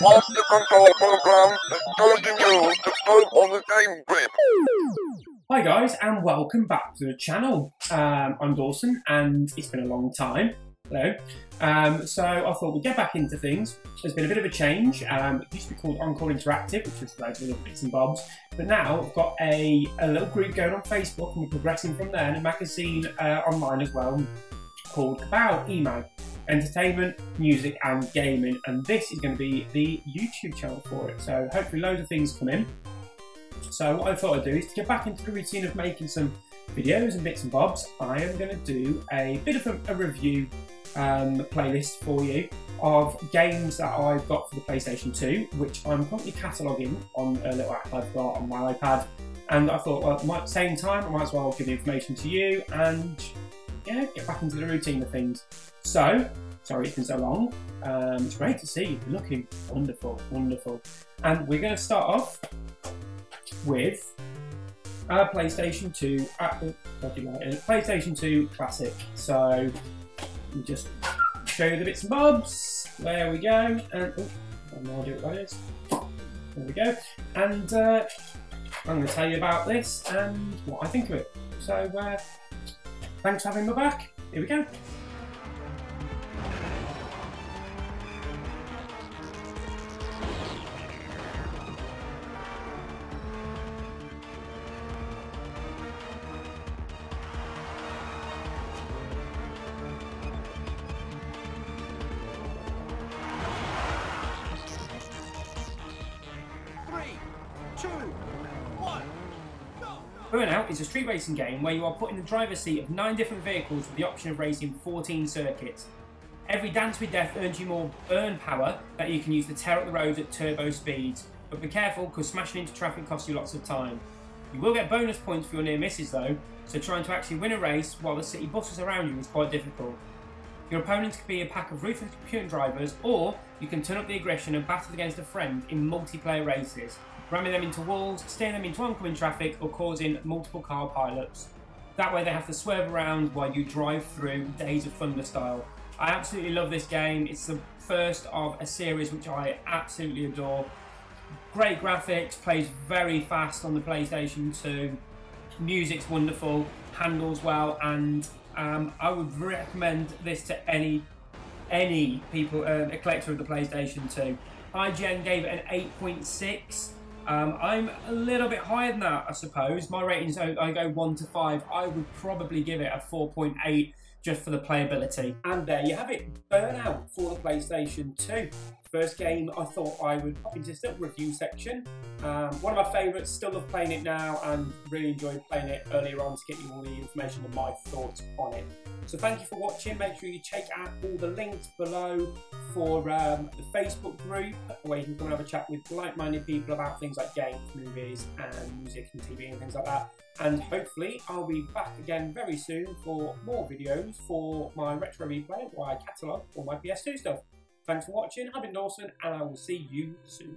control program telling you to on the grip. Hi guys, and welcome back to the channel. Um, I'm Dawson, and it's been a long time. Hello. Um, so I thought we'd get back into things. There's been a bit of a change. Um, it used to be called Call Interactive, which was loads of little bits and bobs. But now I've got a, a little group going on Facebook, and we're progressing from there, and a magazine uh, online as well called Kapow EMaG entertainment, music, and gaming. And this is going to be the YouTube channel for it. So hopefully, loads of things come in. So what I thought I'd do is to get back into the routine of making some videos and bits and bobs. I am going to do a bit of a, a review um, playlist for you of games that I've got for the PlayStation 2, which I'm currently cataloguing on a little app I've got on my iPad. And I thought, well, at the same time, I might as well give the information to you and yeah, get back into the routine of things. So, sorry it's been so long. Um, it's great to see you You're looking wonderful, wonderful. And we're going to start off with a PlayStation 2, uh, PlayStation 2 Classic. So, just show you the bits and bobs. There we go. And oh, I have no idea what that is. There we go. And uh, I'm going to tell you about this and what I think of it. So, uh, thanks for having me back. Here we go. Burnout is a street racing game where you are put in the driver's seat of nine different vehicles with the option of racing 14 circuits. Every Dance with Death earns you more burn power that you can use to tear up the roads at turbo speeds. But be careful because smashing into traffic costs you lots of time. You will get bonus points for your near misses though, so trying to actually win a race while the city buses around you is quite difficult. Your opponents could be a pack of ruthless computer drivers, or you can turn up the aggression and battle against a friend in multiplayer races, ramming them into walls, steering them into oncoming traffic, or causing multiple car pileups. That way they have to swerve around while you drive through Days of Thunder style. I absolutely love this game. It's the first of a series which I absolutely adore. Great graphics, plays very fast on the PlayStation 2. Music's wonderful, handles well, and um, I would recommend this to any any people, um, a collector of the PlayStation 2. IGN gave it an 8.6. Um, I'm a little bit higher than that, I suppose. My ratings, I, I go 1 to 5. I would probably give it a 4.8 just for the playability. And there you have it, Burnout for the PlayStation 2. First game I thought I would pop into little review section. Um, one of my favourites, still love playing it now and really enjoyed playing it earlier on to get you all the information and my thoughts on it. So thank you for watching. Make sure you check out all the links below for um, the Facebook group where you can come and have a chat with like-minded people about things like games, movies and music and TV and things like that. And hopefully I'll be back again very soon for more videos for my retro replay or my catalogue or my PS2 stuff. Thanks for watching. I've been Dawson and I will see you soon.